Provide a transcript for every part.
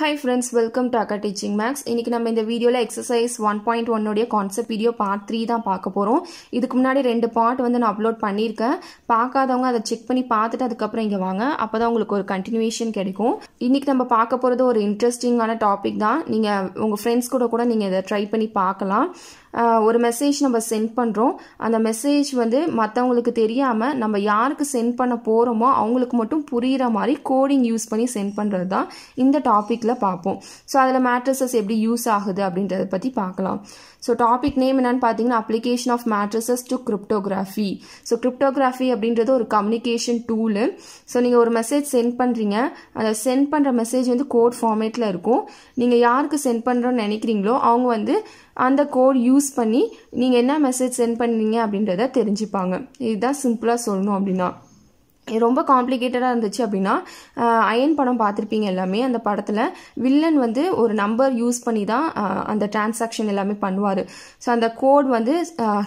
High friends welcome to அக்கா teaching maths இன்னைக்கு நம்ம இந்த வீடியோவில் எக்ஸசைஸ் ஒன் பாயிண்ட் ஒன்னுடைய கான்செப்ட் வீடியோ பார்ட் த்ரீ தான் பார்க்க போகிறோம் இதுக்கு முன்னாடி ரெண்டு பார்ட் வந்து நான் அப்லோட் பண்ணியிருக்கேன். பார்க்காதவங்க அதை செக் பண்ணி பார்த்துட்டு அதுக்கப்புறம் இங்கே வாங்க. அப்போ தான் உங்களுக்கு ஒரு கண்டினியூஷன் கிடைக்கும். இன்றைக்கி நம்ம பார்க்க போகிறது ஒரு இன்ட்ரெஸ்டிங்கான டாபிக் தான். நீங்கள் உங்கள் ஃப்ரெண்ட்ஸ் கூட கூட நீங்கள் இதை ட்ரை பண்ணி பார்க்கலாம். ஒரு மெசேஜ் நம்ம சென்ட் பண்ணுறோம் அந்த மெசேஜ் வந்து மற்றவங்களுக்கு தெரியாமல் நம்ம யாருக்கு சென்ட் பண்ண போகிறோமோ அவங்களுக்கு மட்டும் புரிகிற மாதிரி கோடிங் யூஸ் பண்ணி சென்ட் பண்ணுறது தான் இந்த டாப்பிக்கில் பார்ப்போம். ஸோ அதில் மேட்ரஸஸ் எப்படி யூஸ் ஆகுது அப்படின்றத பற்றி பார்க்கலாம். ஸோ டாபிக் நேம் என்னன்னு பார்த்தீங்கன்னா application of matrices to cryptography so cryptography அப்படின்றது ஒரு கம்யூனிகேஷன் டூலு ஸோ நீங்கள் ஒரு மெசேஜ் சென்ட் பண்ணுறீங்க அதை சென்ட் பண்ணுற மெசேஜ் வந்து கோட் ஃபார்மேட்டில் இருக்கும். நீங்கள் யாருக்கு சென்ட் பண்ணுறோன்னு நினைக்கிறீங்களோ அவங்க வந்து அந்த கோட் யூஸ் பண்ணி நீங்கள் என்ன மெசேஜ் சென்ட் பண்ணீங்க அப்படின்றத தெரிஞ்சுப்பாங்க. இதுதான் சிம்பிளாக சொல்லணும் அப்படின்னா. இது ரொம்ப காம்ப்ளிகேட்டடாக இருந்துச்சு அப்படின்னா அயன் படம் பார்த்துருப்பீங்க எல்லாமே. அந்த படத்தில் வில்லன் வந்து ஒரு நம்பர் யூஸ் பண்ணி தான் அந்த டிரான்சாக்ஷன் எல்லாமே பண்ணுவார். ஸோ அந்த கோட் வந்து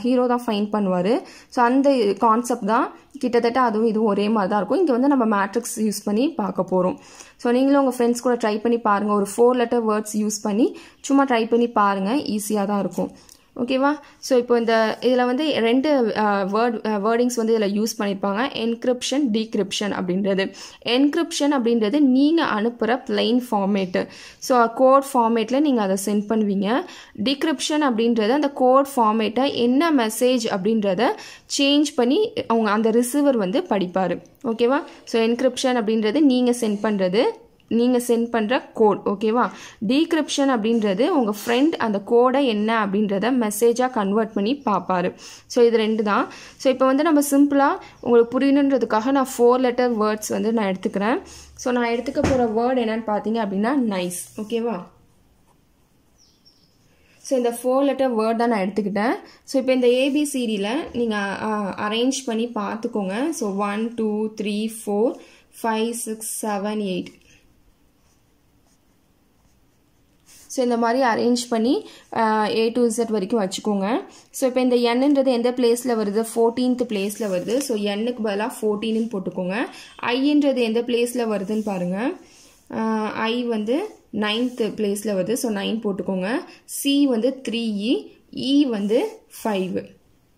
ஹீரோ தான் ஃபைன் பண்ணுவார். ஸோ அந்த கான்செப்ட் தான் கிட்டத்தட்ட அதுவும் இதுவும் ஒரே மாதிரி தான் இருக்கும். இங்கே வந்து நம்ம மேட்ரிக்ஸ் யூஸ் பண்ணி பார்க்க போகிறோம் ஸோ நீங்களும் உங்கள் ஃப்ரெண்ட்ஸ் கூட ட்ரை பண்ணி பாருங்கள் ஒரு ஃபோர் லெட்டர் வேர்ட்ஸ் யூஸ் பண்ணி சும்மா ட்ரை பண்ணி பாருங்கள் ஈஸியாக தான் இருக்கும். ஓகேவா? ஸோ இப்போ இந்த இதில் வந்து ரெண்டு வேர்ட் வேர்டிங்ஸ் வந்து இதில் யூஸ் பண்ணியிருப்பாங்க என்கிரிப்ஷன் டீக்ரிப்ஷன் அப்படின்றது. என்கிரிப்ஷன் அப்படின்றது நீங்கள் அனுப்புகிற பிளெயின் ஃபார்மேட்டு ஸோ கோட் ஃபார்மேட்டில் நீங்கள் அதை சென்ட் பண்ணுவீங்க. டிக்ரிப்ஷன் அப்படின்றது அந்த கோட் ஃபார்மேட்டை என்ன மெசேஜ் அப்படின்றத சேஞ்ச் பண்ணி அவங்க அந்த ரிசீவர் வந்து படிப்பார். ஓகேவா? ஸோ என்கிரிப்ஷன் அப்படின்றது நீங்கள் சென்ட் பண்ணுறது நீங்கள் சென்ட் பண்ணுற கோட் ஓகேவா டீக்ரிப்ஷன் அப்படின்றது உங்கள் ஃப்ரெண்ட் அந்த கோடை என்ன அப்படின்றத மெசேஜாக கன்வெர்ட் பண்ணி பார்ப்பாரு ஸோ இது ரெண்டு தான். ஸோ இப்போ வந்து நம்ம சிம்பிளாக உங்களுக்கு புரியணுன்றதுக்காக நான் ஃபோர் லெட்டர் வேர்ட்ஸ் வந்து நான் எடுத்துக்கிறேன். ஸோ நான் எடுத்துக்க போகிற வேர்ட் என்னன்னு பார்த்தீங்க அப்படின்னா நைஸ் ஓகேவா ஸோ இந்த ஃபோர் லெட்டர் வேர்ட் தான் நான் எடுத்துக்கிட்டேன். ஸோ இப்போ இந்த ஏபிசிடியில் நீங்கள் அரேஞ்ச் பண்ணி பார்த்துக்கோங்க so one two three four five six seven eight so இந்த மாதிரி அரேஞ்ச் பண்ணி ஏ டு இசட் வரைக்கும் வச்சுக்கோங்க. ஸோ இப்போ இந்த எண்ணுன்றது எந்த பிளேஸில் வருது? ஃபோர்டீன்த் பிளேஸில் வருது. ஸோ எண்ணுக்கு பதிலாக ஃபோர்டீன்னு போட்டுக்கோங்க. ஐன்றது எந்த பிளேஸில் வருதுன்னு பாருங்கள் ஐ uh, வந்து நைன்த்து பிளேஸில் வருது. ஸோ நைன் போட்டுக்கோங்க. சி வந்து த்ரீ இ இ வந்து ஃபைவ்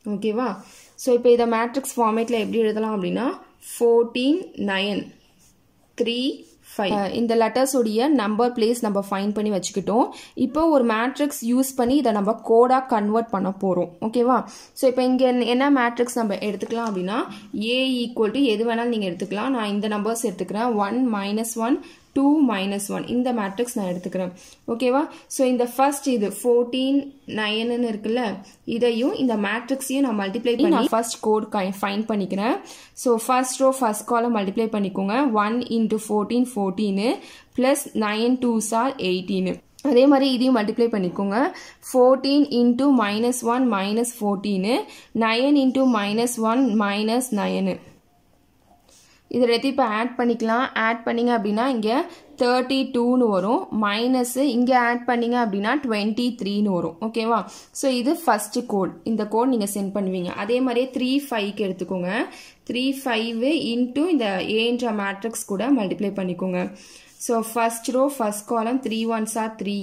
ஓகேவா ஸோ இப்போ இதை மேட்ரிக்ஸ் ஃபார்மேட்டில் எப்படி எழுதலாம் அப்படின்னா ஃபோர்டீன் நயன் த்ரீ ஃபைவ் இந்த லெட்டர்ஸோடைய நம்பர் பிளேஸ் நம்ம ஃபைன் பண்ணி வச்சுக்கிட்டோம். இப்போ ஒரு மேட்ரிக்ஸ் யூஸ் பண்ணி இதை நம்ம கோடாக கன்வெர்ட் பண்ண போகிறோம் ஓகேவா ஸோ இப்போ இங்கே என்ன மேட்ரிக்ஸ் நம்ம எடுத்துக்கலாம் அப்படின்னா ஏ ஈக்குவல் டு எது வேணாலும் நீங்கள் எடுத்துக்கலாம். நான் இந்த நம்பர்ஸ் எடுத்துக்கிறேன். One minus one two minus one இந்த மேட்ரிக்ஸ் நான் எடுத்துக்கிறேன். ஓகேவா ஸோ இந்த ஃபர்ஸ்ட் இது ஃபோர்டீன் நைன்னு இருக்குல்ல? இதையும் இந்த மேட்ரிக்ஸையும் நான் மல்டிப்ளை பண்ணி ஃபர்ஸ்ட் கோட் ஃபைன் பண்ணிக்கிறேன். So first row first column multiply பண்ணிக்கோங்க. One into fourteen fourteen plus nine two are eighteen அதே மாதிரி இதையும் மல்டிப்ளை பண்ணிக்கோங்க. Fourteen into minus one minus fourteen nine into minus one minus nine இது ரெத்தையும் இப்போ add பண்ணிக்கலாம். ஆட் பண்ணிங்க அப்படின்னா இங்கே தேர்ட்டி டூன்னு வரும். மைனஸ்ஸு இங்கே ஆட் பண்ணிங்க அப்படின்னா டுவெண்ட்டி த்ரீன்னு வரும். ஓகேவா ஸோ இது ஃபஸ்ட்டு கோட் இந்த கோட் நீங்கள் சென்ட் பண்ணுவீங்க. அதே மாதிரியே த்ரீ ஃபைவ்க்கு எடுத்துக்கோங்க. த்ரீ ஃபைவ் இன்ட்டு இந்த ஏன்ற மேட்ரிக்ஸ் கூட மல்டிப்ளை பண்ணிக்கோங்க. So first row first column three ones are three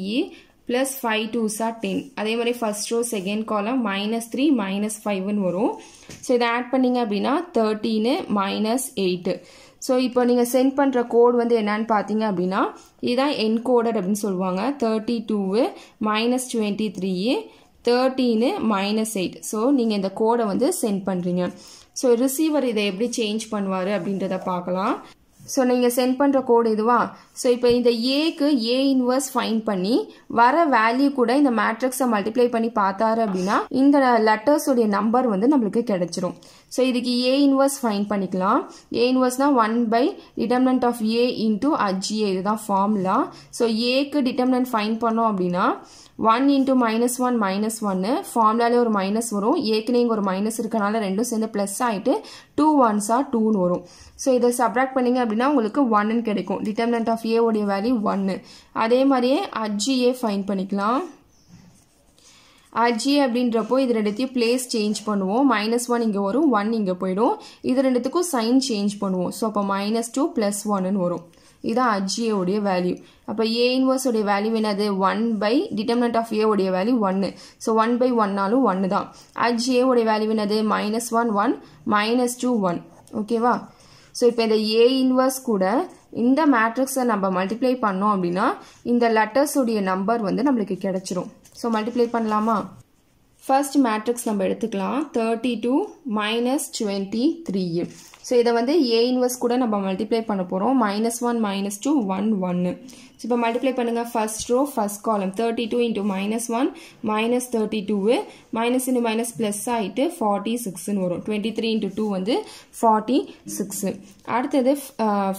plus five twos are ten அதே மாதிரி first row second column minus three minus ஃபைவ்னு வரும். ஸோ இதை ஆட் பண்ணிங்க அப்படின்னா தேர்ட்டீனு மைனஸ் எயிட்டு ஸோ இப்போ நீங்கள் சென்ட் பண்ணுற கோட் வந்து என்னன்னு பார்த்தீங்க அப்படின்னா இதுதான் என்கோடட் அப்படின்னு சொல்லுவாங்க. Thirty two minus twenty three thirteen minus eight so நீங்கள் இந்த கோடை வந்து சென்ட் பண்ணுறீங்க ஸோ ரிசீவர் இதை எப்படி சேஞ்ச் பண்ணுவார் அப்படின்றத பார்க்கலாம். ஸோ நீங்கள் சென்ட் பண்ணுற கோடு இதுவா ஸோ இப்போ இந்த ஏக்கு ஏ இன்வர்ஸ் ஃபைன் பண்ணி வர வேல்யூ கூட இந்த மேட்ரிக்ஸை மல்டிப்ளை பண்ணி பார்த்தாரு அப்படின்னா இந்த லெட்டர்ஸோடைய நம்பர் வந்து நம்மளுக்கு கிடைச்சிரும். ஸோ இதுக்கு ஏ இன்வர்ஸ் ஃபைன் பண்ணிக்கலாம். A இன்வர்ஸ்னால் one by determinant of A into adj A இதுதான் ஃபார்முலா ஸோ ஏக்கு டிட்டர்மினன்ட் ஃபைன் பண்ணோம் அப்படின்னா one into minus one minus ஒன்னு ஃபார்முலாலே ஒரு மைனஸ் வரும். ஏற்கனவே இங்கே ஒரு மைனஸ் இருக்கனால ரெண்டும் சேர்ந்து ப்ளஸ் ஆகிட்டு டூ ஒன்ஸா டூன்னு வரும். ஸோ இதை சப்ராக்ட் பண்ணீங்க அப்படின்னா உங்களுக்கு ஒன்னு கிடைக்கும். டிட்டர்மினன்ட் ஆஃப் ஏ உடைய வேல்யூ ஒன்று அதே மாதிரியே அஜிஏ ஃபைன் பண்ணிக்கலாம். அஜி அப்படின்றப்போ இது ரெண்டுத்தையும் பிளேஸ் சேஞ்ச் பண்ணுவோம். மைனஸ் ஒன் இங்கே வரும் ஒன் இங்கே போயிடும். இது ரெண்டுத்துக்கும் சைன் சேஞ்ச் பண்ணுவோம். ஸோ அப்போ மைனஸ் டூ ப்ளஸ் ஒன்னு வரும். இதுதான் அஜியோடைய வேல்யூ அப்போ ஏ இன்வர்ஸ் உடைய வேல்யூ என்னது? One by determinant of A உடைய வேல்யூ ஒன்று ஸோ ஒன் பை ஒன்னாலும் ஒன்று தான். அஜ் ஏவுடைய வேல்யூ என்னது? Minus one one minus two one ஓகேவா ஸோ இப்போ இந்த ஏ இன்வர்ஸ் கூட இந்த மேட்ரிக்ஸை நம்ம மல்டிப்ளை பண்ணோம் அப்படின்னா இந்த லெட்டர்ஸுடைய நம்பர் வந்து நம்மளுக்கு கிடச்சிரும். ஸோ மல்டிப்ளை பண்ணலாமா? ஃபர்ஸ்ட் மேட்ரிக்ஸ் நம்ம எடுத்துக்கலாம். Thirty two minus twenty three so இதை வந்து ஏ இன்வர்ஸ் கூட நம்ம மல்டிப்ளை பண்ண போகிறோம் minus one minus two one ஒன்று ஸோ இப்போ மல்டிப்ளை பண்ணுங்கள் first row first column thirty two into minus one minus thirty two minus into minus plus ஆகிட்டு ஃபார்ட்டி சிக்ஸ்னு வரும். டுவெண்ட்டி த்ரீ இன்ட்டு டூ வந்து ஃபார்ட்டி சிக்ஸு அடுத்தது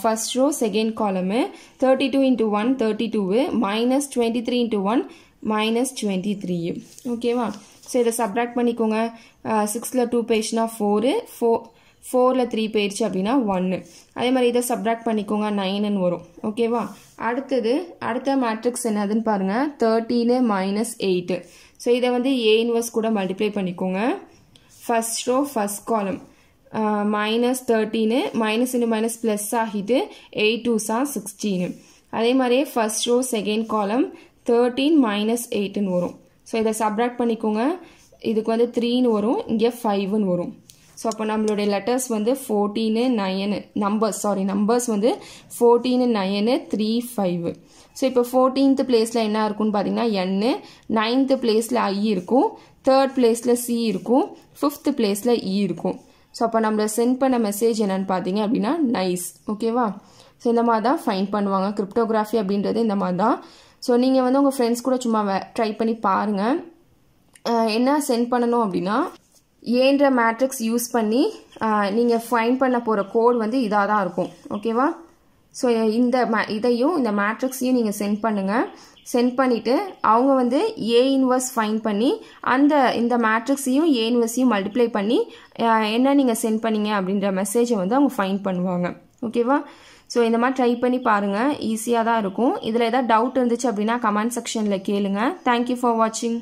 first row second column thirty two into one thirty two minus twenty three into one minus twenty three ஓகேவா so இதை subtract பண்ணிக்கோங்க. சிக்ஸில் two போயிடுச்சுன்னா ஃபோரு ஃபோ ஃபோரில் த்ரீ போயிடுச்சு அப்படின்னா ஒன்று அதே மாதிரி இதை சப்ராக்ட் பண்ணிக்கோங்க நைனுன்னு வரும். ஓகேவா அடுத்தது அடுத்த மேட்ரிக்ஸ் என்னதுன்னு பாருங்கள் தேர்ட்டீனு மைனஸ் எயிட்டு ஸோ இதை வந்து ஏ இன்வர்ஸ் கூட மல்டிப்ளை பண்ணிக்கோங்க. First row first column minus thirteen minus into minus plus ஆகிட்டு எயிட் டூஸா சிக்ஸ்டீனு அதே மாதிரியே first row second column thirteen minus எயிட்டுன்னு வரும். ஸோ இதை சப்ராக்ட் பண்ணிக்கோங்க. இதுக்கு வந்து த்ரீன்னு வரும். இங்கே ஃபைவ்னு வரும். ஸோ அப்போ நம்மளுடைய லெட்டர்ஸ் வந்து fourteen nine numbers sorry numbers வந்து fourteen nine three five so இப்போ ஃபோர்டீன்த் பிளேஸில் என்ன இருக்கும்னு பார்த்தீங்கன்னா என்னு நைன்த்து பிளேஸில் ஐ இருக்கும். தேர்ட் பிளேஸில் சி இருக்கும். ஃபிஃப்த்து பிளேஸில் இ இருக்கும். ஸோ அப்போ நம்மளை சென்ட் பண்ண மெசேஜ் என்னென்னு பார்த்தீங்க அப்படின்னா நைஸ் ஓகேவா ஸோ இந்த மாதிரி தான் ஃபைன் பண்ணுவாங்க. கிரிப்டோகிராஃபி அப்படின்றது இந்த மாதிரி தான் ஸோ நீங்கள் வந்து உங்கள் ஃப்ரெண்ட்ஸ் கூட சும்மா ட்ரை பண்ணி பாருங்கள் என்ன சென்ட் பண்ணணும் அப்படின்னா ஏன்ற மேட்ரிக்ஸ் யூஸ் பண்ணி நீங்கள் ஃபைன் பண்ண போகிற கோட் வந்து இதாக தான் இருக்கும். ஓகேவா ஸோ இந்த மே இதையும் இந்த மேட்ரிக்ஸையும் நீங்கள் சென்ட் பண்ணுங்கள் சென்ட் பண்ணிவிட்டு அவங்க வந்து ஏ இன்வர்ஸ் ஃபைன் பண்ணி அந்த இந்த மேட்ரிக்ஸையும் ஏ இன்வர்ஸையும் மல்டிப்ளை பண்ணி என்ன நீங்கள் சென்ட் பண்ணீங்க அப்படின்ற மெசேஜை வந்து அவங்க ஃபைன் பண்ணுவாங்க. ஓகேவா? ஸோ இந்த மாதிரி ட்ரை பண்ணி பாருங்கள் ஈஸியாக தான் இருக்கும். இதில் ஏதாவது டவுட் இருந்துச்சு அப்படின்னா கமெண்ட் செக்ஷனில் கேளுங்க. தேங்க்யூ ஃபார் வாட்சிங்